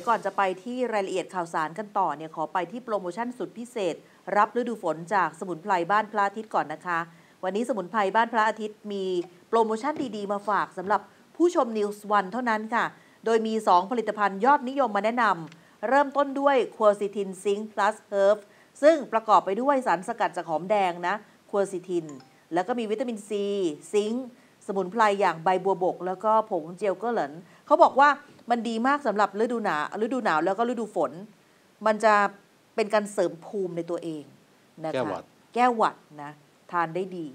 ยวก่อนจะไปที่รายละเอียดข่าวสารกันต่อเนี่ยขอไปที่โปรโมชั่นสุดพิเศษ รับฤดูฝนจากสมุนไพรบ้านพระอาทิตย์ก่อนนะคะ วันนี้สมุนไพรบ้านพระอาทิตย์มีโปรโมชั่นดีๆ มาฝากสำหรับผู้ชม News วันเท่านั้นค่ะ โดยมี 2 ผลิตภัณฑ์ยอดนิยมมาแนะนำเริ่มต้นด้วย q u e r c e t i n Zinc Plus Herb ซึ่งประกอบไปด้วยสารสกัดจากหอมแดงนะ q u e r c e t i n แล้วก็มีวิตามินซี zinc สมุนไพรอย่างใบบัวบก แล้วก็ผงเจียวกู่หลานเขาบอกว่า มันดีมากสำหรับฤดูหนาวฤดูหนาวแล้วก็ฤดูฝน มันจะเป็นการเสริมภูมิในตัวเองนะคะแก้หวัดแก้หวัดนะทานได้ดี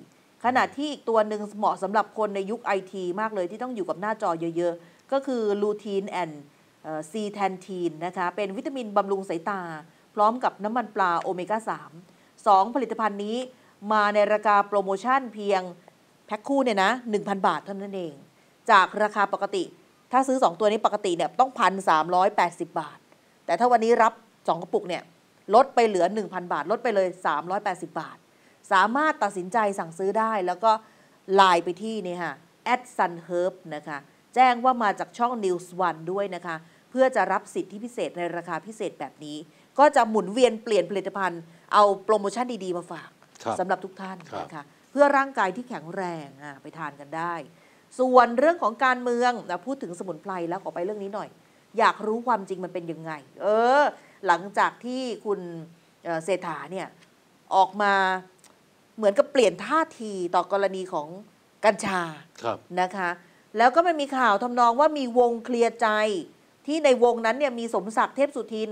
ขณะที่อีกตัวหนึ่งเหมาะสำหรับคนในยุคไอทีมากเลยที่ต้องอยู่กับหน้าจอเยอะๆ ก็คือลูทีนแอนซีแทนทีนนะคะเป็นวิตามินบำรุงสายตา พร้อมกับน้ำมันปลาโอเมก้า 3 2 ผลิตภัณฑ์นี้มาในราคาโปรโมชั่นเพียงแพ็คคู่เนี่ยนะ 1,000 บาทเท่านั้นเอง จากราคาปกติ ถ้าซื้อ 2 ตัวนี้ปกติเนี่ยต้อง1,380บาท แต่ถ้าวันนี้รับ 2 กระปุกเนี่ยลดไปเหลือ 1,000 บาท ลดไปเลย 380 บาท สามารถตัดสินใจสั่งซื้อได้ แล้วก็ไลน์ไปที่นี่ค่ะ at sunherb นะคะ แจ้งว่ามาจากช่อง News One ด้วยนะคะ เพื่อจะรับสิทธิพิเศษในราคาพิเศษแบบนี้ ก็จะหมุนเวียนเปลี่ยนผลิตภัณฑ์ เอาโปรโมชั่นดี ๆ มาฝากครับสำหรับทุกท่านครับนะคะเพื่อร่างกายที่แข็งแรงอะไปทานกันได้ ส่วนเรื่องของการเมืองนะพูดถึงสมุนไพรแล้วขอไปเรื่องนี้หน่อย อยากรู้ความจริงมันเป็นยังไง เออ หลังจากที่คุณเอ่อเศรษฐาเนี่ยออกมาเหมือนกับเปลี่ยนท่าทีต่อกรณีของกัญชาครับนะคะ แล้วก็มันมีข่าวทำนองว่ามีวงเคลียร์ใจ ที่ในวงนั้นเนี่ยมีสมศักดิ์เทพสุทิน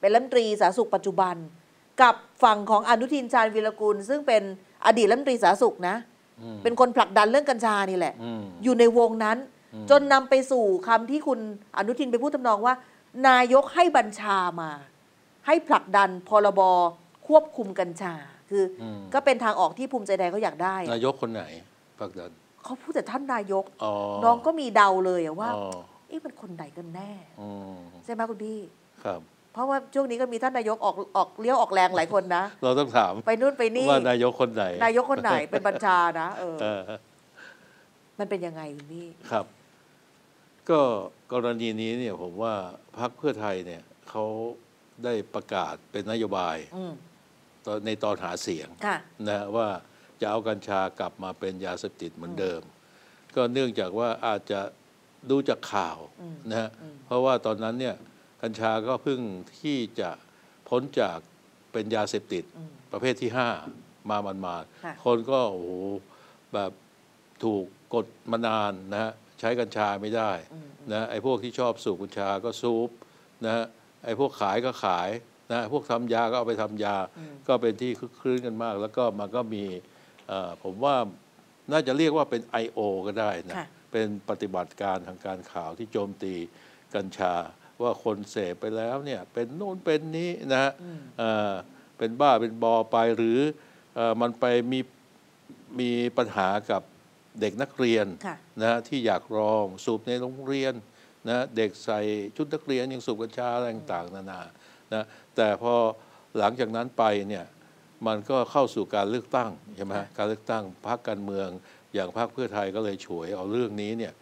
เป็นรัฐมนตรีสาธารณสุขปัจจุบัน กับฝั่งของอนุทินชาญวีรกุล ซึ่งเป็นอดีตรัฐมนตรีสาธารณสุขนะอืม เป็นคนผลักดันเรื่องกัญชานี่แหละอืมอยู่ในวงนั้นอืมจนนำไปสู่คำที่คุณอนุทินไปพูดทำนองว่า นายกให้บัญชามา ให้ผลักดันพรบควบคุมกัญชา คืออมก็เป็นทางออกที่ภูมิใจไทยเขาอยากได้ นายกคนไหนผลักดันเขาพูดแต่ท่านนายกอ๋อน้องก็มีเดาเลยอะว่าอ๋อเอ๊ะมันคนไหนกันแน่อืมใช่ไหมคุณพี่ครับ เพราะว่าช่วงนี้ก็มีท่านนายกออกออกเลี้ยวออกแรงหลายคนนะ เราต้องถาม ไปนู่นไปนี่ว่านายกคนไหน นายกคนไหนเป็นบัญชานะเออเออมันเป็นยังไงคุณพี่ครับ ก็กรณีนี้เนี่ยผมว่าพรรคเพื่อไทยเนี่ยเขาได้ประกาศเป็นนโยบายอืมตอนในตอนหาเสียงค่ะนะฮะว่าจะเอากัญชากลับมาเป็นยาเสพติดเหมือนเดิม ก็เนื่องจากว่าอาจจะดูจากข่าวอืมนะฮะอืมเพราะว่าตอนนั้นเนี่ย กัญชาก็เพิ่งที่จะพ้นจากเป็นยาเสพติดอืมประเภทที่ห้ามามันมาค่ะคนก็โอ้โหแบบถูกกดมานานนะฮะใช้กัญชาไม่ได้อืมนะไอ้พวกที่ชอบสูบกัญชาก็สูบนะฮะไอ้พวกขายก็ขายนะพวกทำยาก็เอาไปทำยาอืมก็เป็นที่คึกคลื้นกันมาก แล้วก็มันก็มีเอ่อผมว่าน่าจะเรียกว่าเป็น I.O. ก็ได้นะค่ะเป็นปฏิบัติการทางการข่าวที่โจมตีกัญชา ว่าคนเสพไปแล้วเนี่ยเป็นโน่นเป็นนี้นะฮะอืมเอ่อเป็นบ้าเป็นบอไปหรือเอ่อมันไปมีมีปัญหากับเด็กนักเรียนค่ะนะฮะที่อยากลองสูบในโรงเรียนนะเด็กใส่ชุดนักเรียนยังสูบกัญชาอะไรต่างๆนานานะแต่พอหลังจากนั้นไปเนี่ยมันก็เข้าสู่การเลือกตั้งใช่ไหมฮะค่ะการเลือกตั้งพรรคการเมือง อย่างพรรคเพื่อไทยก็เลยฉวยเอาเรื่องนี้เนี่ย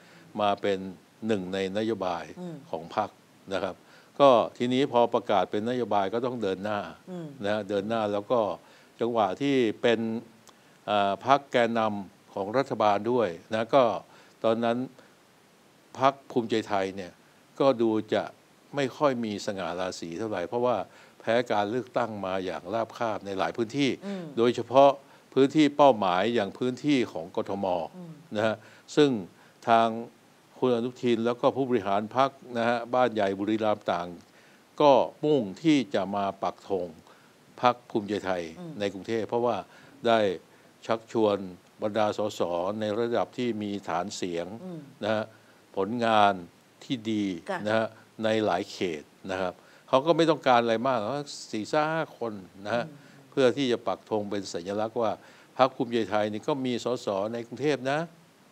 มาเป็นหนึ่งในนโยบายอืมของพรรค นะครับ ก็ทีนี้พอประกาศเป็นนโยบายก็ต้องเดินหน้าอืมนะฮะเดินหน้าแล้วก็จังหวะที่เป็นอ่าพรรคแกนนำของรัฐบาลด้วยนะก็ตอนนั้นพรรคภูมิใจไทยเนี่ยก็ดูจะไม่ค่อยมีสง่าราศีเท่าไหร่ เพราะว่าแพ้การเลือกตั้งมาอย่างราบคาบในหลายพื้นที่อืมโดยเฉพาะพื้นที่เป้าหมายอย่างพื้นที่ของกทมอืมนะฮะซึ่งทาง คุณอนุทินแล้วก็ผู้บริหารพรรคนะฮะบ้านใหญ่บุรีรัมย์ต่าง ก็มุ่งที่จะมาปักธงพรรคภูมิใจไทยอืมในกรุงเทพเพราะว่าได้ชักชวนบรรดาสสในระดับที่มีฐานเสียงอืมนะฮะผลงานที่ดีค่ะนะฮะในหลายเขตนะครับเขาก็ไม่ต้องการอะไรมากหรอกสี่ห้าคนนะฮะเพื่อที่จะปักธงเป็นสัญลักษณ์ว่าพรรคภูมิใจไทยนี่ก็มีสสในกรุงเทพนะ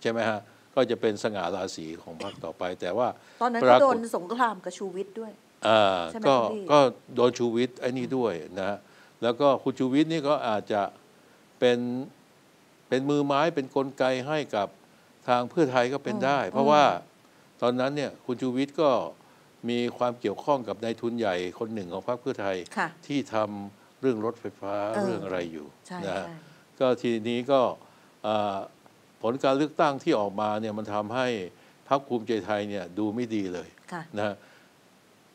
ใช่ไหมฮะ ก็จะเป็นสง่าราศีของพรรคต่อไป แต่ว่าตอนนั้นปก็รากฏโดนสงครามกับชูวิทย์ด้วยอ่าใช่ไหมก็คุณพี่ก็โดนชูวิทย์ไอ้นี่ด้วยนะฮะแล้วก็คุณชูวิทย์นี่ก็อาจจะเป็นเป็นมือไม้เป็นกลไกให้กับทางเพื่อไทยก็เป็นได้ เพราะว่าตอนนั้นเนี่ยคุณชูวิทย์ก็มีความเกี่ยวข้องกับนายทุนใหญ่คนหนึ่งของพรรคเพื่อไทยค่ะที่ทำเรื่องรถไฟฟ้าเออเรื่องอะไรอยู่ใช่นะฮะใช่ก็ทีนี้ก็เอ่อ ผลการเลือกตั้งที่ออกมาเนี่ยมันทำให้พรรคภูมิใจไทยเนี่ยดูไม่ดีเลยค่ะนะฮะ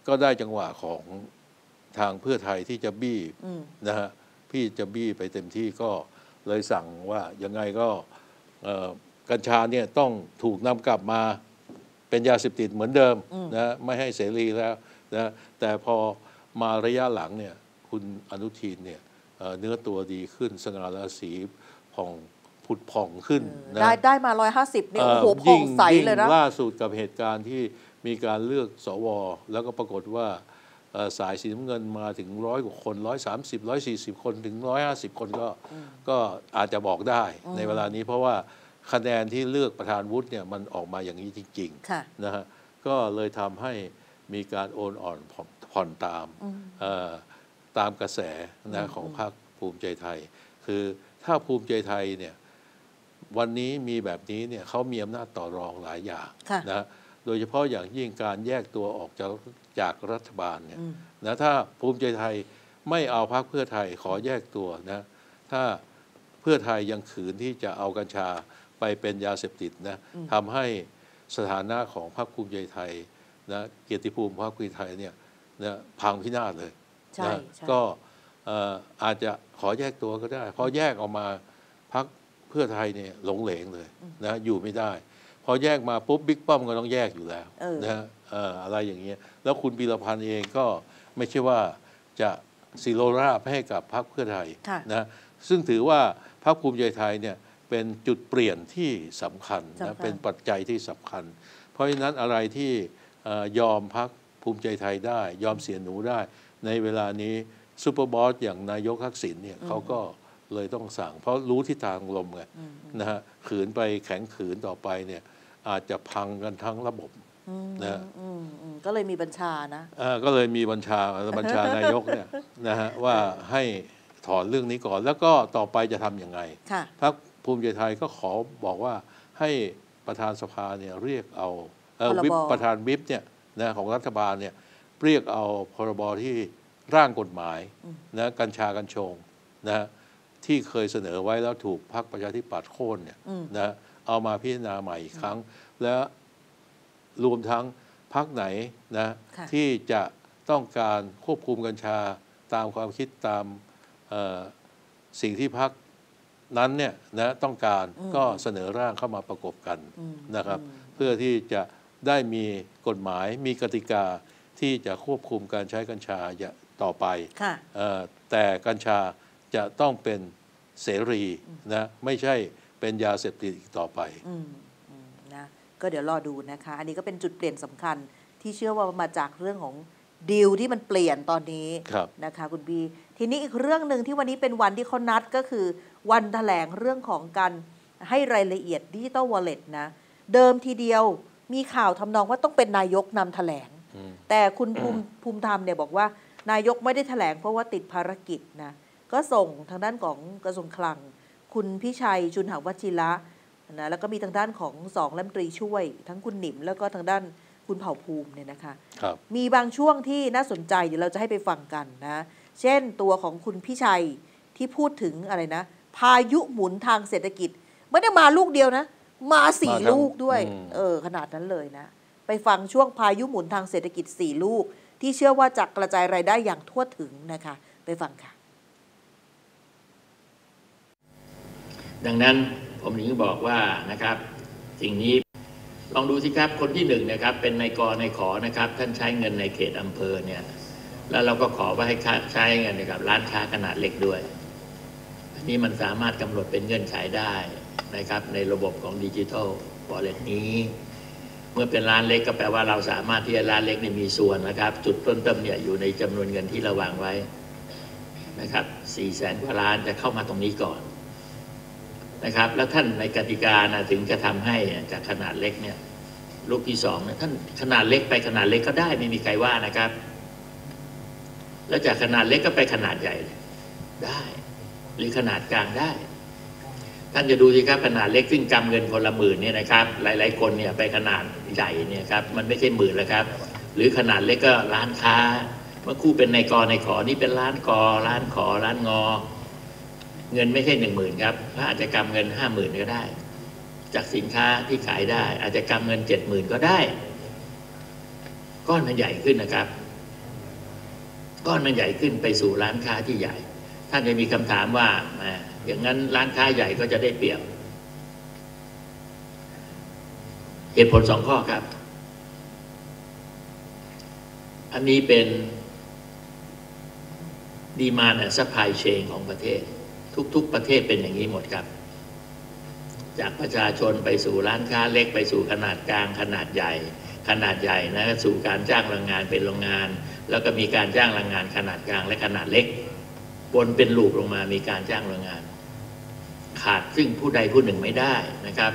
ก็ได้จังหวะของทางเพื่อไทยที่จะบี้อืมนะฮะพี่จะบี้ไปเต็มที่ก็เลยสั่งว่ายังไงก็เอ่อกัญชาเนี่ยต้องถูกนำกลับมาเป็นยาเสพติดเหมือนเดิมนะไม่ให้เสรีแล้วนะแต่พอมาระยะหลังเนี่ยคุณอนุทินเนี่ยเอ่อเนื้อตัวดีขึ้นสง่าราศีผ่อง ผุดผ่องขึ้นนะได้ได้มาร้อยห้าสิบเนี่ยโอ้โหเอ่อผ่องยิ่ใสเลยนะงล่าสุดกับเหตุการณ์ที่มีการเลือกสว แล้วก็ปรากฏว่าเอ่อสายสีน้ำเงินมาถึงร้อยกว่าคนร้อยสามสิบร้อยสี่สิบคนถึงร้อยห้าสิบคนก็ก็อาจจะบอกได้ในเวลานี้เพราะว่าคะแนนที่เลือกประธานวุฒิเนี่ยมันออกมาอย่างนี้จริงค่ะๆนะฮะก็เลยทำให้มีการโอนอ่อนผ่อนผ่อนตามเอ่อตามกระแสนะของพรรคภูมิใจไทย คือถ้าภูมิใจไทยเนี่ย วันนี้มีแบบนี้เนี่ยเขามีอำนาจต่อรองหลายอย่างค่ะนะโดยเฉพาะอย่างยิ่งการแยกตัวออกจากจากรัฐบาลเนี่ยอืมนะถ้าภูมิใจไทยไม่เอาพรรคเพื่อไทยขอแยกตัวนะถ้าเพื่อไทยยังขืนที่จะเอากัญชาไปเป็นยาเสพติดนะทำให้สถานะของพรรคภูมิใจไทยนะเกียรติภูมิพรรคภูมิใจไทยเนี่ยนะพังพินาศเลยใช่นะใช่ก็เอ่ออาจจะขอแยกตัวก็ได้พอแยกออกมา พักเพื่อไทยเนี่ยหลงเหลงเลยนะอยู่ไม่ได้ พอแยกมาปุ๊บบิ๊กป้อมก็ต้องแยกอยู่แล้วเออนะฮะเอ่ออะไรอย่างเงี้ยแล้วคุณปีรพันธ์เองก็ไม่ใช่ว่าจะสิโรราบให้กับพรรคเพื่อไทยค่ะนะซึ่งถือว่าพรรคภูมิใจไทยเนี่ยเป็นจุดเปลี่ยนที่สำคัญสำคันะญเป็นปัจจัยที่สำคัญ เพราะฉะนั้นอะไรที่เอ่อยอมพักภูมิใจไทยได้ ยอมเสียหนูได้ ในเวลานี้ซูเปอร์บอสอย่างนายกทักษิณเนี่ยเขาก็ เลยต้องสั่ง เพราะรู้ทิศทางลมไงนะฮะขืนไปแข็งขืนต่อไปเนี่ย อาจจะพังกันทั้งระบบอืมนะอืมอืมก็เลยมีบัญชานะอ่าก็เลยมีบัญชาบัญชานายกเนี่ยนะฮะว่าให้ถอนเรื่องนี้ก่อน แล้วก็ต่อไปจะทำยังไงค่ะพรรคภูมิใจไทยก็ขอบอกว่าให้ประธานสภาเนี่ยเรียกเอาเอ่อพรบวิปประธานวิปเนี่ยนะของรัฐบาลเนี่ยเรียกเอาพรบที่ร่างกฎหมายนะกัญชากัญชงนะ ที่เคยเสนอไว้แล้วถูกพรรคประชาธิปัตย์โค่นเนี่ยนะเอามาพิจารณาใหม่อีกครั้ง แล้วรวมทั้งพรรคไหนนะค่ะที่จะต้องการควบคุมกัญชาตามความคิดตามเอ่อสิ่งที่พรรคนั้นเนี่ยนะต้องการก็เสนอร่างเข้ามาประกบกันนะครับ เพื่อที่จะได้มีกฎหมายมีกติกาที่จะควบคุมการใช้กัญชาอย่าต่อไปค่ะเอ่อแต่กัญชา จะต้องเป็นเสรีนะไม่ใช่เป็นยาเสพติดอีกต่อไปอืมอืมนะก็เดี๋ยวรอดูนะคะ อันนี้ก็เป็นจุดเปลี่ยนสำคัญที่เชื่อว่ามาจากเรื่องของดีลที่มันเปลี่ยนตอนนี้ครับนะคะ คุณบี ทีนี้อีกเรื่องหนึ่งที่วันนี้เป็นวันที่เขานัดก็คือวันแถลงเรื่องของการให้รายละเอียดดิจิตอลวอลเล็ตนะ เดิมทีเดียวมีข่าวทำนองว่าต้องเป็นนายกนำแถลง แต่คุณภูมิภูมิธรรมเนี่ยบอกว่านายกไม่ได้แถลงเพราะว่าติดภารกิจนะ ก็ส่งทางด้านของกระทรวงคลัง คุณพิชัยจุนหาวชิระนะแล้วก็มีทางด้านของสองรัฐมนตรีช่วย ทั้งคุณหนิมแล้วก็ทางด้านคุณเผ่าภูมิเนี่ยนะคะครับมีบางช่วงที่น่าสนใจเดี๋ยวเราจะให้ไปฟังกันนะเช่นตัวของคุณพิชัยที่พูดถึงอะไรนะ พายุหมุนทางเศรษฐกิจไม่ได้มาลูกเดียวนะ มาสี่มาทั้งลูกด้วยอืมเออขนาดนั้นเลยนะ ไปฟังช่วงพายุหมุนทางเศรษฐกิจสี่ลูก ที่เชื่อว่าจะกระจายรายได้อย่างทั่วถึงนะคะ ไปฟังค่ะ ดังนั้นผมถึงบอกว่านะครับสิ่งนี้ลองดูสิครับคนที่หนึ่งนะครับ เป็นนายกนายขอนะครับ ท่านใช้เงินในเขตอำเภอเนี่ย แล้วเราก็ขอว่าให้ใช้เงินกับ ร้านค้าขนาดเล็กด้วย อันนี้มันสามารถกำหนดเป็นเงื่อนไขได้นะครับ ในระบบของดิจิทัลวอลเล็ตนี้ เมื่อเป็นร้านเล็กก็แปลว่าเราสามารถที่จะร้านเล็กเนี่ยมีส่วนนะครับ จุดต้นเติมเนี่ยอยู่ในจำนวนเงินที่เราวางไว้นะครับสี่แสนกว่าล้านจะเข้ามาตรงนี้ก่อน นะครับ แล้วท่านในกติกานะถึงจะทำให้จากขนาดเล็กเนี่ยลูกที่สองเนี่ยท่านขนาดเล็กไปขนาดเล็กก็ได้ไม่มีใครว่านะครับ แล้วจากขนาดเล็กก็ไปขนาดใหญ่ได้ หรือขนาดกลางได้ ท่านจะดูสิครับขนาดเล็กซึ่งกำเงินคนละหมื่นเนี่ยนะครับ หลาย ๆ คนเนี่ยไปขนาดใหญ่เนี่ยครับ มันไม่ใช่หมื่นแล้วครับ หรือขนาดเล็กก็ร้านค้า เมื่อคู่เป็นในกอในขอนี่เป็นร้านกอร้านขอร้านงอ เงินไม่ใช่หนึ่งหมื่นครับพระอาจจะกำเงินห้าหมื่นก็ได้ จากสินค้าที่ขายได้ อาจจะกำเงินเจ็ดหมื่นก็ได้ ก้อนมันใหญ่ขึ้นนะครับ ก้อนมันใหญ่ขึ้นไปสู่ร้านค้าที่ใหญ่ ท่านจะมีคำถามว่าอย่างนั้นร้านค้าใหญ่ก็จะได้เปรียบเหตุผลสองข้อครับ อันนี้เป็น demand และ supply chain ของประเทศ ทุก ๆ ประเทศเป็นอย่างนี้หมดครับ จากประชาชนไปสู่ร้านค้าเล็กไปสู่ขนาดกลางขนาดใหญ่ ขนาดใหญ่นะสู่การจ้างแรงงานเป็นโรงงาน แล้วก็มีการจ้างแรงงานขนาดกลางและขนาดเล็กบนเป็น loop ลงมามีการจ้างแรงงาน ขาดซึ่งผู้ใดผู้หนึ่งไม่ได้นะครับ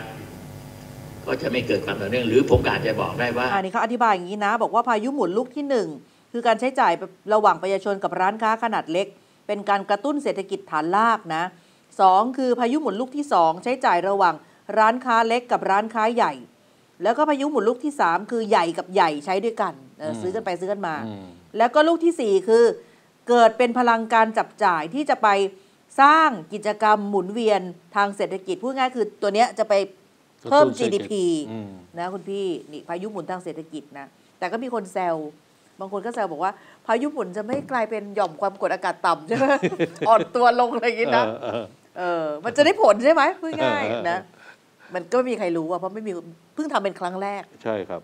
ก็จะไม่เกิดความต่อเนื่องหรือผมอาจจะบอกได้ว่า อันนี้เขาอธิบายอย่างนี้นะ บอกว่าพายุหมุนลูกที่หนึ่งคือการใช้จ่ายระหว่างประชาชนกับร้านค้าขนาดเล็ก เป็นการกระตุ้นเศรษฐกิจฐานรากนะสองคือพายุหมุนลูกที่สองใช้จ่ายระหว่างร้านค้าเล็กกับร้านค้าใหญ่ แล้วก็พายุหมุนลูกที่สามคือใหญ่กับใหญ่ใช้ด้วยกันเอออืมซื้อกันไปซื้อกันมาอืมแล้วก็ลูกที่สี่คือเกิดเป็นพลังการจับจ่ายที่จะไปสร้างกิจกรรมหมุนเวียนทางเศรษฐกิจพูดง่ายคือตัวเนี้ยจะไปเพิ่มกระตุ้นเศรษฐกิจ GDP อืมนะคุณพี่นี่พายุหมุนทางเศรษฐกิจนะแต่ก็มีคนแซว บางคนก็แซวบอกว่าพายุหมุนจะไม่กลายเป็นหย่อมความกดอากาศต่ำใช่ไหมอ่อนตัวลงอะไรอย่างนี้นะเออเออเออมันจะได้ผลใช่ไหมพูดง่ายเออเออนะ มันก็ไม่มีใครรู้อะเพราะไม่มีเพิ่งทำเป็นครั้งแรก ใช่ครับ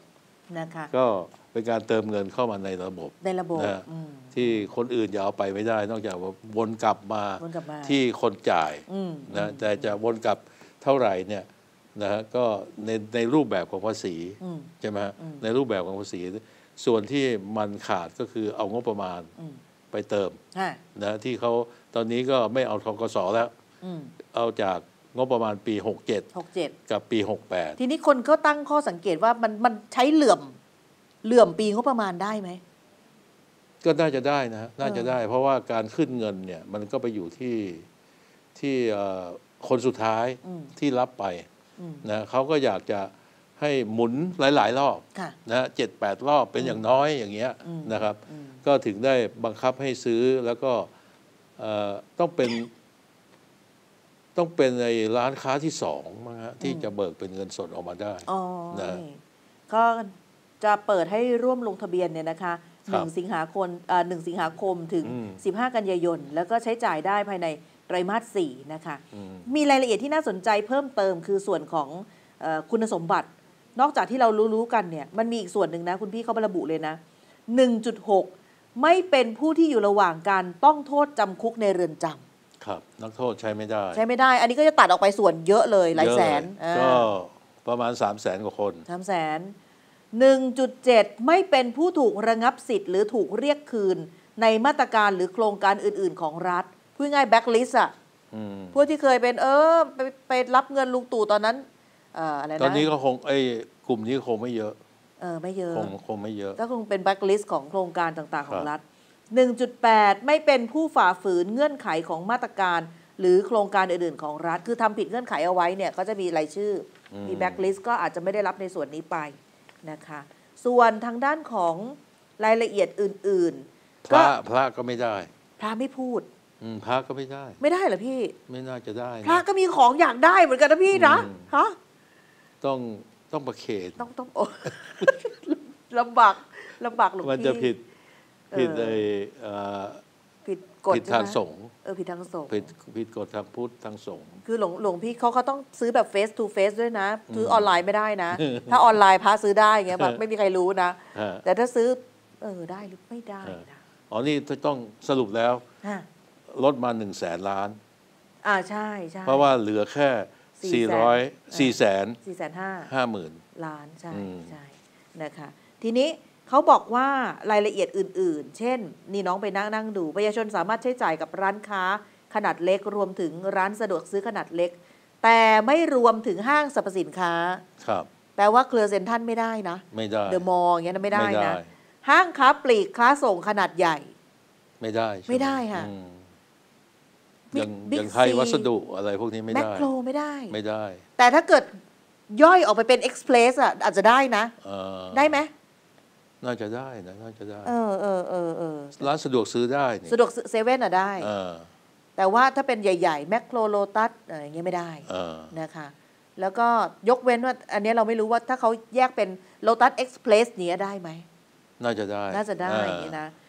นะคะ ก็เป็นการเติมเงินเข้ามาในระบบในระบบนะอืมที่คนอื่นจะเอาไปไม่ได้ นอกจากว่าวนกลับมาวนกลับมาที่คนจ่ายอืมนะแต่จะวนกลับเท่าไหร่เนี่ย นะฮะก็ในในรูปแบบของภาษีอืมใช่ไหมฮะอืมในรูปแบบของภาษี ส่วนที่มันขาดก็คือเอางบประมาณอืมไปเติมฮะนะที่เขาตอนนี้ก็ไม่เอาทกสแล้วอืมเอาจากงบประมาณปีหกเจ็ด67 กับปี 68 ทีนี้คนก็ตั้งข้อสังเกตว่ามันมันใช้เหลื่อมเหลื่อมปีงบประมาณได้ไหม ก็น่าจะได้นะฮะน่าจะเออได้ เพราะว่าการขึ้นเงินเนี่ย มันก็ไปอยู่ที่ที่เอ่อคนสุดท้ายอืมที่รับไปอืม นะเขาก็อยากจะให้หมุนหลาย ๆ รอบค่ะนะเจ็ดแปดรอบเป็นอย่างน้อยอย่างเงี้ยอืมนะครับอืมก็ถึงได้บังคับให้ซื้อแล้วก็เอ่อต้องเป็น ต้องเป็นในร้านค้าที่สองมั้งฮะที่จะเบิกเป็นเงินสดออกมาได้อ๋อนะนี่ก็จะเปิดให้ร่วมลงทะเบียนเนี่ยนะคะหครับนึ่งสิงหาคมเอ่อหนึ่งสิงหาคมถึงอืม15 กันยายน แล้วก็ใช้จ่ายได้ภายใน ไตรมาสสี่นะคะอืมมีรายละเอียดที่น่าสนใจเพิ่มเติมคือส่วนของเออคุณสมบัติ นอกจากที่เรารู้ๆกันเนี่ยมันมีอีกส่วนหนึ่งนะ คุณพี่เขาระบุเลยนะ 1.6 ไม่เป็นผู้ที่อยู่ระหว่างการต้องโทษจำคุกในเรือนจำครับ นักโทษใช้ไม่ได้ ใช้ไม่ได้ อันนี้ก็จะตัดออกไปส่วนเยอะเลยหลายแสนเยอะเลยก็ประมาณ 3 0 0แสนกว่าคนสามแสนหนึ่งจุดเจ็ดไม่เป็นผู้ถูกระงับสิทธิ์หรือถูกเรียกคืนในมาตรการหรือโครงการอื่น ๆ ของรัฐ พูดง่ายแบ็กลิสอะอืมพวกที่เคยเป็นเออไปไปรับเงินลุงตู่ตอนนั้นเอ่ออะไรนะตอนนี้ก็คงไอ้กลุ่มนี้คงไม่เยอะ เออไม่เยอะ คงคงไม่เยอะ ก็คงเป็นแบ็กลิสของโครงการต่างๆของครับรัฐ 1.8 ไม่เป็นผู้ฝ่าฝืนเงื่อนไขของมาตรการ หรือโครงการอื่นๆของรัฐ คือทำผิดเงื่อนไขเอาไว้เนี่ยก็จะมีรายชื่ออมมีแบ็กลิสก็อาจจะไม่ได้รับในส่วนนี้ไปนะคะ ส่วนทางด้านของรายละเอียดอื่นพระพระก็ไม่ได้ๆพระไม่พูด อืมพระก็ไม่ได้ ไม่ได้เหรอพี่ ไม่น่าจะได้นะพระก็มีของอยากได้เหมือนกันนะพี่นะอืมฮะต้องต้องประเคนต้องต้องโอ้ ลำบากลำบากหลวงพี่มันจะผิดผิดเอในอเอ่อผิดกฎผิดใช่ไหมทางสงฆ์เออผิดทางสงฆ์ ผิดผิดกฎทางพุทธทางสงฆ์ คือหลวงหลวงพี่เขาเขาต้องซื้อแบบ face to face ด้วยนะ ซื้อออนไลน์ไม่ได้นะ ถ้าออนไลน์พระซื้อได้เงี้ยแบบไม่มีใครรู้นะ ฮะ แต่ถ้าซื้อ เออได้หรือไม่ได้นะอ๋อนี่ต้องสรุปแล้ว ฮะ ลดมาหนึ่งแสนล้าน อ่าใช่ใช่เพราะว่าเหลือแค่สี่สี่แสนร้อยเออสี่แสนสี่แสนห้าห้าหมื่นล้านใช่อืมใช่นะคะทีนี้เขาบอกว่ารายละเอียดอื่น ๆ เช่น นี่น้องไปนั่งนั่งดูประชาชนสามารถใช้จ่ายกับร้านค้าขนาดเล็กรวมถึงร้านสะดวกซื้อขนาดเล็ก แต่ไม่รวมถึงห้างสรรพสินค้า ครับ แปลว่าเครือเซ็นทรัลไม่ได้นะ ไม่ได้ เดอะมอลล์อย่างเงี้ยนะไม่ได้ไม่ได้นะ ห้างค้าปลีกค้าส่งขนาดใหญ่ ไม่ได้ใช่หไม่ได้ค่ะ อืม Big- อย่าง Big อย่างไทย C วัสดุอะไรพวกนี้ไม่แมคได้โครไม่ได้ไม่ได้ แต่ถ้าเกิดย่อยออกไปเป็นเอ็กซ์เพรสอะอาจจะได้นะเอ่อได้ไหมน่าจะได้นะน่าจะได้ เออเออเออเออร้านสะดวกซื้อได้นี่สะดวกซื้อเซเว่นอะได้เออแต่ว่าถ้าเป็นใหญ่ ๆ แมคโครโลตัสอะไรอย่างเงี้ยไม่ได้เออนะคะ แล้วก็ยกเว้นว่า อันเนี้ยเราไม่รู้ว่าถ้าเขาแยกเป็นโลตัสเอ็กซ์เพรสเนี้ยได้ไหม น่าจะได้ น่าจะได้เอออย่างนี้นะเอ่อ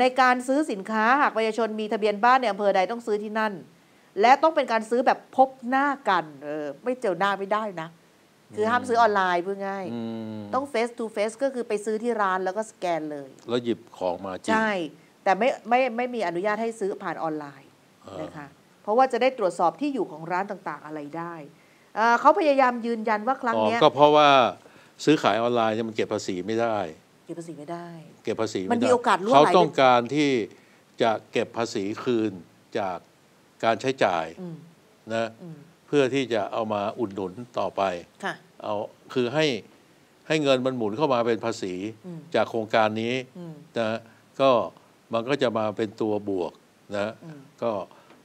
ในการซื้อสินค้าหากประชาชนมีทะเบียนบ้านในอำเภอใดต้องซื้อที่นั่น และต้องเป็นการซื้อแบบพบหน้ากันเออไม่เจอหน้าไม่ได้นะ คือห้ามซื้อออนไลน์เพื่อง่ายอืมต้อง face to face ก็คือไปซื้อที่ร้านแล้วก็สแกนเลย แล้วหยิบของมาจริง ใช่ แต่ไม่ไม่ไม่มีอนุญาตให้ซื้อผ่านออนไลน์เออนะคะเพราะว่าจะได้ตรวจสอบที่อยู่ของร้านต่างๆอะไรได้เอ่อเขาพยายามยืนยันว่าครั้งอ๋อเนี้ยก็เพราะว่าซื้อขายออนไลน์เนี่ยมันเก็บภาษีไม่ได้ เก็บภาษีไม่ได้ เก็บภาษีมันไได้มีโอกาสรั่วเขาไหลต้องการที่จะเก็บภาษีคืนจากการใช้จ่ายอืมนะอืมเพื่อที่จะเอามาอุดหนุนต่อไปค่ะเอาคือให้ให้เงินมันหมุนเข้ามาเป็นภาษีอืมจากโครงการนี้อืมนะก็มันก็จะมาเป็นตัวบวกนะอืมก็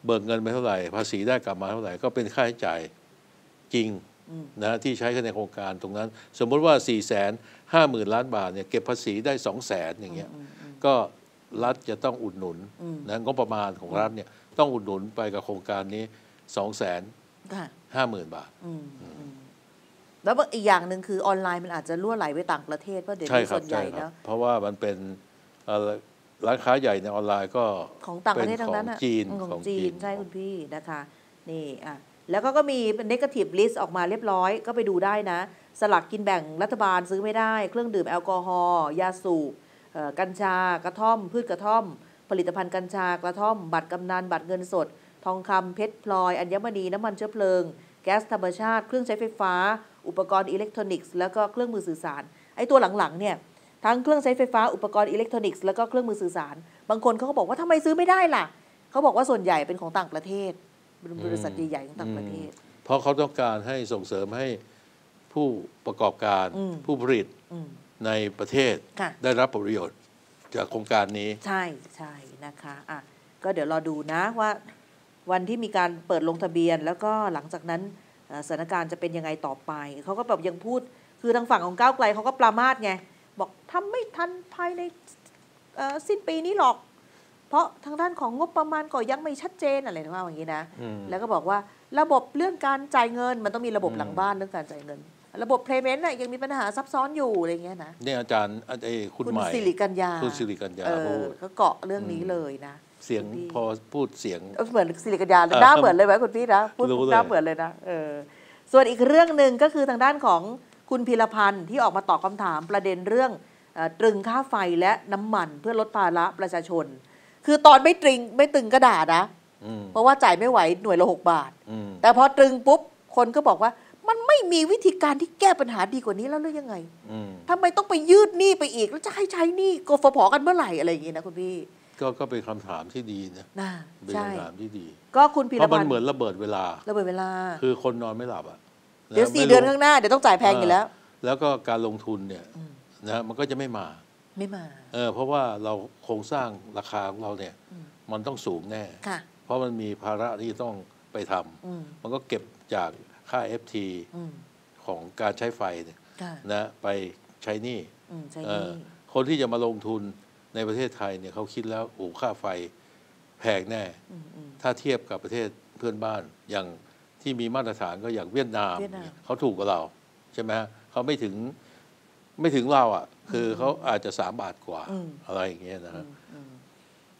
เบิกเงินไปเท่าไหร่ ภาษีได้กลับมาเท่าไหร่ก็เป็นค่าใช้จ่ายจริงอืมนะที่ใช้ในโครงการตรงนั้น สมมติว่า4 5 0 0 0 0ล้านบาทเนี่ยเก็บภาษีได้2 0 0 0 0 0อย่างเงี้ยอืมอืมก็รัฐจะต้องอุดหนุนอืมนะงบประมาณของรัฐเนี่ยต้องอุดหนุนไปกับโครงการนี้2 5 0 0 0ค่ะ0บาทอืมอืมแล้วอีกอย่างหนึ่งคือออนไลน์มันอาจจะล่วไหลไปต่างประเทศเพราะเดี๋ยวใช่นี้ครัส่บวนใหใช่ญ่ครับนะเพราะว่ามันเป็นเอ่อร้านค้าใหญ่ในออนไลน์ก็ของต่างประเทศเป็นทั้งนั้นของอะจีนอืมขขอองงจีจีนนใช่คุณพี่นะคะนี่อะ แล้วก็ก็มีเป็น negative list ออกมาเรียบร้อย ก็ไปดูได้นะ สลากกินแบ่งรัฐบาลซื้อไม่ได้ เครื่องดื่มแอลกอฮอล์ยาสูบกัญชากระท่อม พืชกระท่อม ผลิตภัณฑ์กัญชากระท่อม บัตรกำนันบัตรเงินสด ทองคำเพชรพลอยอัญมณีน้ำมันเชื้อเพลิง แก๊สธรรมชาติ เครื่องใช้ไฟฟ้า อุปกรณ์อิเล็กทรอนิกส์แล้วก็เครื่องมือสื่อสารไอ้ตัวหลังๆเนี่ยทั้งเครื่องใช้ไฟฟ้าอุปกรณ์อิเล็กทรอนิกส์แล้วก็เครื่องมือสื่อสาร บางคนเขาก็บอกว่าทำไมซื้อไม่ได้ล่ะเขาบอกว่าส่วนใหญ่เป็นของต่างประเทศ บริษัทใหญ่ๆของต่างประเทศ เพราะเขาต้องการให้ส่งเสริมให้ผู้ประกอบการอืมผู้ผลิตอืมในประเทศค่ะได้รับผลประโยชน์จากโครงการนี้ ใช่ใช่นะคะอะก็เดี๋ยวรอดูนะว่า วันที่มีการเปิดลงทะเบียน แล้วก็หลังจากนั้นเอ่อสถานการณ์จะเป็นยังไงต่อไป เขาก็แบบยังพูด คือทางฝั่งของก้าวไกลเขาก็ปรามาสไง บอกทำไม่ทันภายในเอ่อสิ้นปีนี้หรอก เพราะทางด้านของงบประมาณก็ยังไม่ชัดเจนอะไรนะว่าอย่างนี้นะอืมแล้วก็บอกว่าระบบเรื่องการจ่ายเงิน มันต้องมีระบบหลังบ้านเรื่องการจ่ายเงิน ระบบ payment น่ะยังมีปัญหาซับซ้อนอยู่อะไรเงี้ยนะเนี่ยอาจารย์อาไอ้คุณคุณใหม่สิริกัญญาคุณสิริกัญญาเอพูอดก็เกาะเรื่องนี้เลยนะเสียงคุณพี่พอพูดเสียงเออเหมือนสิริกัญญาเลยเออหน้าเหมือนเลยไหมคุณพี่นะพูดรู้ปุ๊บเลยหน้าเหมือนเลยนะเออส่วนอีกเรื่องหนึ่งก็คือทางด้านของคุณพีรพันธ์ที่ออกมาตอบคำถามประเด็นเรื่องเอ่อตรึงค่าไฟและน้ำมันเพื่อลดภาระประชาชน คือตอนไม่ตรึงไม่ตึงกระดาษนะอืมเพราะว่าจ่ายไม่ไหวหน่วยละหกบาทอืมแต่พอตรึงปุ๊บคนก็บอกว่ามันไม่มีวิธีการที่แก้ปัญหาดีกว่านี้แล้วหรือยังไงอืมทำไมต้องไปยืดหนี้ไปอีก แล้วจะให้ใช้หนี้กฟผกันเมื่อไหร่อะไรอย่างงี้นะคุณพี่ ก็ก็เป็นคำถามที่ดีนะน่าเป็นใช่คำถามที่ดี ก็คุณพีเพรราะมัพันนธ์เหมือนระเบิดเวลา ระเบิดเวลา คือคนนอนไม่หลับอะเดี๋ยวะสี่ไม่รู้เดือนข้างหน้าเดี๋ยวต้องจ่ายแพงอยู่แล้ว แล้วก็การลงทุนเนี่ยอืมนะมันก็จะไม่มา ไม่มาเออเพราะว่าเราโครงสร้างราคาของเราเนี่ยอืมมันต้องสูงแน่ค่ะเพราะมันมีภาระที่ต้องไปทำอืมมันก็เก็บจากค่า FT อืมของการใช้ไฟเนี่ยค่ะนะไปใช้หนี้อืมใช่เอนี่อคนที่จะมาลงทุนในประเทศไทยเนี่ยเขาคิดแล้วโอ้ค่าไฟแพงแน่อืมอืมถ้าเทียบกับประเทศเพื่อนบ้านอย่างที่มีมาตรฐานก็อย่างเวียดนามเวียดนามเนี่ยเขาถูกกว่าเราใช่ไหมฮะเขาไม่ถึง ไม่ถึงเราอะ คือเขาอาจจะสามบาทกว่าอืมอะไรอย่างเงี้ยนะฮะอืม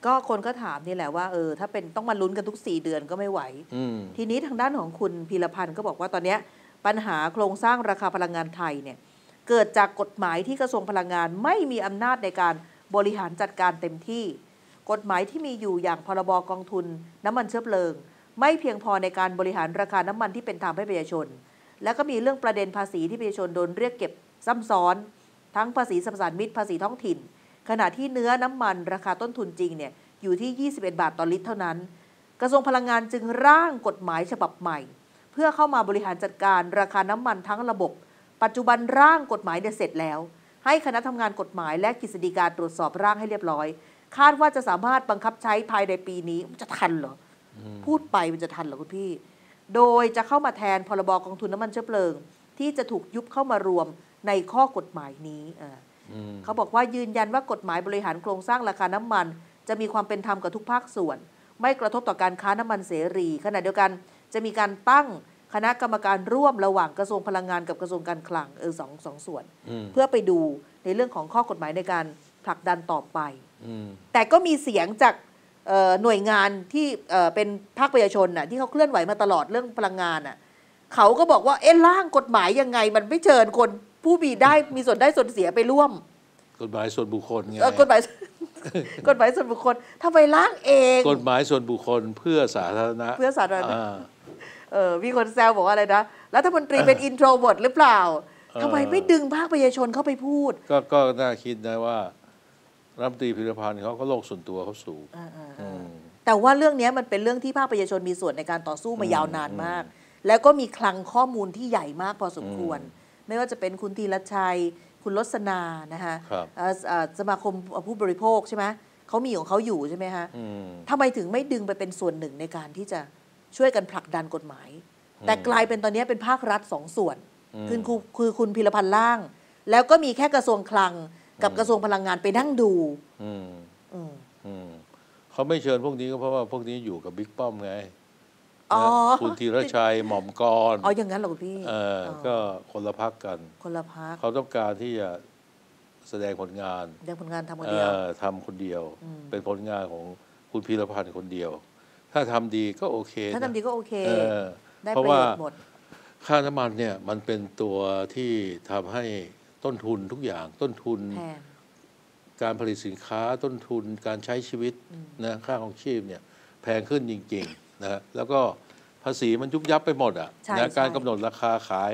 ก็คนก็ถามนี่แหละว่าเออถ้าเป็นต้องมาลุ้นกันทุกสี่เดือนก็ไม่ไหวอืมทีนี้ทางด้านของคุณพีรพันธ์ก็บอกว่าตอนเนี้ยปัญหาโครงสร้างราคาพลังงานไทยเนี่ยเกิดจากกฎหมายที่กระทรวงพลังงานไม่มีอำนาจในการบริหารจัดการเต็มที่ กฎหมายที่มีอยู่อย่างพรบกองทุน น้ำมันเชื้อเพลิง ไม่เพียงพอในการบริหารราคาน้ำมันที่เป็นธรรมให้ประชาชน แล้วก็มีเรื่องประเด็นภาษีที่ประชาชนโดนเรียกเก็บ ซ้ำซ้อน ทั้งภาษีสรรพสานมิตภาษีท้องถิ่น ขณะที่เนื้อน้ำมันราคาต้นทุนจริงเนี่ยอยู่ที่ 21 บาทต่อลิตรเท่านั้น กระทรวงพลังงานจึงร่างกฎหมายฉบับใหม่ เพื่อเข้ามาบริหารจัดการราคาน้ำมันทั้งระบบ ปัจจุบันร่างกฎหมายเนี่ยเสร็จแล้ว ให้คณะทำงานกฎหมายและกฤษฎีกาตรวจสอบร่างให้เรียบร้อย คาดว่าจะสามารถบังคับใช้ภายในปีนี้มันจะทันเหรออพูดไปมันจะทันเหรอคุณพี่ โดยจะเข้ามาแทนพรบกองทุนน้ำมันเชื้อเพลิง ที่จะถูกยุบเข้ามารวม ในข้อกฎหมายนี้อ่าอืมเขาบอกว่ายืนยันว่ากฎหมายบริหารโครงสร้างราคาน้ำมัน จะมีความเป็นธรรมกับทุกภาคส่วน ไม่กระทบต่อการค้าน้ำมันเสรีขณะเดียวกันจะมีการตั้งคณะกรรมการร่วมระหว่างกระทรวงพลังงานกับกระทรวงการคลังเออสองสองส่วนอืมเพื่อไปดูในเรื่องของข้อกฎหมายในการผลักดันต่อไปอืมแต่ก็มีเสียงจากเอ่อหน่วยงานที่เอ่อเป็นภาคประชาชนน่ะที่เขาเคลื่อนไหวมาตลอดเรื่องพลังงานน่ะเขาก็บอกว่าเอ๊ะร่างกฎหมายยังไง มันไม่เชิญคน ผู้มีได้มีส่วนได้ส่วนเสียไปร่วม กฎหมายส่วนบุคคลไงเออกฎหมาย กฎหมายส่วนบุคคลทำไมร่างเอง กฎหมายส่วนบุคคลเพื่อสาธารณะเพื่อสาธารณะ อ่า เออมีคนแซวบอกว่าอะไรนะรัฐมนตรีเป็น introvert หรือเปล่าเออ ทำไมไม่ดึงภาคประชาชนเข้าไปพูด ก็ก็น่าคิดนะว่ารัฐมนตรีพีระพันธุ์เขาก็โลกส่วนตัวเขาสูงเออเออเออือมแต่ว่าเรื่องเนี้ยมันเป็นเรื่องที่ภาคประชาชนมีส่วนในการต่อสู้มาอืมยาวนานมาก แล้วก็มีคลังข้อมูลที่ใหญ่มากพอสมควร ไม่ว่าจะเป็นคุณธีรชัย คุณลสนานะคะครับเอ่อเอ่อสมาคมผู้บริโภคใช่ไหมเขามีของเขาอยู่ใช่ไหมฮะอืมทำไมถึงไม่ดึงไปเป็นส่วนหนึ่งในการที่จะช่วยกันผลักดันกฎหมาย แต่กลายเป็นตอนนี้เป็นภาครัฐสองส่วนอืมคือคือคือคุณพิรพันธ์ล่าง แล้วก็มีแค่กระทรวงคลังกับอืมกระทรวงพลังงานไปนั่งดูอืมอืมอืมเขาไม่เชิญพวกนี้ก็เพราะว่าพวกนี้อยู่กับบิ๊กป้อมไงอ๋อนะ คุณธีรชัยหม่อมกรอ๋ออย่างนั้นเหรอคุณพี่เออก็คนละพักกัน คนละพักเขาต้องการที่จะแสดงผลงานยังผลงานทำคนเอเดียวอทำคนเดียวอืมเป็นผลงานของคุณพีรพันธ์คนเดียว ถ้าทำดีก็โอเค ถ้านะทำดีก็โอเคเออได้เพราะประโยว่าชน์หมดค่าน้ำมันเนี่ยมันเป็นตัวที่ทำให้ต้นทุนทุกอย่างต้นทุนแพงการผลิตสินค้าต้นทุนการใช้ชีวิตอืมนะค่าของชีพเนี่ยแพงขึ้นจริง ๆ นะฮะแล้วก็ภาษีมันยุบยับไปหมดอะใช่นะใช่การกำหนดราคาขาย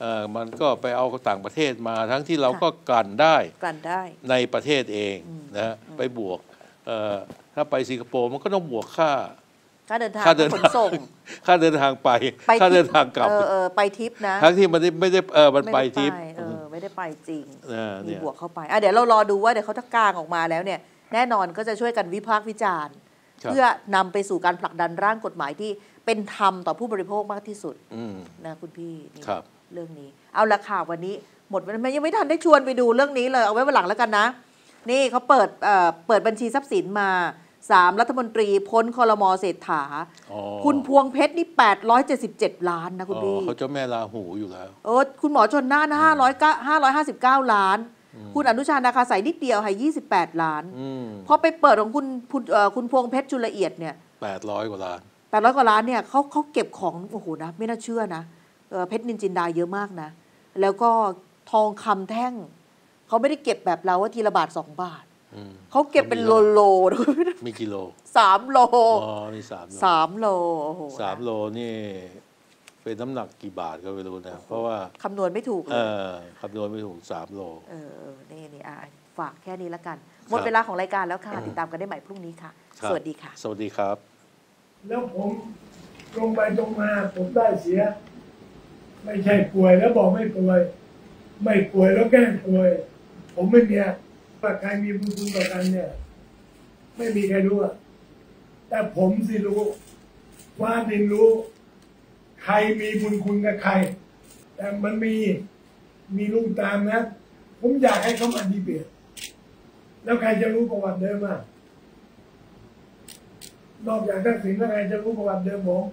เอ่อมันก็ไปเอาต่างประเทศมาทั้งที่เราค่ะก็กลั่นได้กลั่นได้ในประเทศเองอืมนะฮะอืมไปบวกเอ่อถ้าไปสิงคโปร์มันก็ต้องบวกค่าค่าเดินทางค่าเดินขนทางส่งค่าเดินทางไปไปค่าทิปเดินทางกลับเออเออไปทิปนะทั้งที่มันไม่ได้ไม่ได้เออมันไปม่ด้ทิปเออไม่ได้ไปจริงนะมีเนี่ยบวกเข้าไปอะเดี๋ยวเรารอดูว่าเดี๋ยวเขาถ้ากลางออกมาแล้วเนี่ยแน่นอนก็จะช่วยกันวิพากษ์วิจารณ์ครับ เพื่อนำไปสู่การผลักดันร่างกฎหมายที่เป็นธรรมต่อผู้บริโภคมากที่สุดอืมนะคุณพี่นี่ครับเรื่องนี้ เอาละค่ะวันนี้หมดมันยังไม่ทันได้ชวนไปดูเรื่องนี้เลยเอาไว้วันหลังแล้วกันนะ นี่เขาเปิดเอ่อเปิดบัญชีทรัพย์สินมาสามรัฐมนตรีพ้นคอรมอเศรษฐาอ๋อคุณพวงเพชรนี่ 877 ล้านนะคุณอ๋อพี่เขาเจ้าแม่ลาหูอยู่แล้ว เออคุณหมอชนน่าน500 559 ล้าน คุณอนุชานาคาใสนิดเดียวให้28ล้านอืมพอไปเปิดของคุณคุณเอ่อคุณพวงเพชรจุลละเอียดเนี่ยแปดร้อยกว่าล้าน800กว่าล้านเนี่ยเขาเขาเก็บของโอ้โหนะไม่น่าเชื่อนะเอ่อเพชรนินจินดาเยอะมากนะ แล้วก็ทองคำแท่งเขาไม่ได้เก็บแบบเราว่าทีละบาทสองบาทอืมเขาเก็บเป็นโลโลมีกิโลสามโลอ๋อมีสามโลสามโลโอ้โหสามโลนี่ เป็นน้ำหนักกี่บาทก็ไม่รู้นะเพราะว่าคำนวณไม่ถูกเลเอยอคำนวณไม่ถูกสามโลเออเออนี่นี่อะฝากแค่นี้ละกัน หมดครับเวลาของรายการแล้วค่ะ ติดตามกันได้ใหม่พรุ่งนี้ค่ะครับสวัสดีค่ะ สวัสดีครับ แล้วผมตรงไปตรงมาผมได้เสีย ไม่ใช่ป่วยแล้วบอกไม่ป่วย ไม่ป่วยแล้วแกล้งป่วย ผมไม่มีว่าใครมีบุญคุณต่อกันเนี่ย ไม่มีใครรู้อะแต่ผมสิรู้ว่าดินรู้ ใครมีบุญคุณกับใคร แต่มันมีมีลูกตามนะ ผมอยากให้เขามาดีเบียดแล้วใครจะรู้ประวัติเดิมอะนอกจากทักษิณแล้วใครจะรู้ประวัติเดิมผม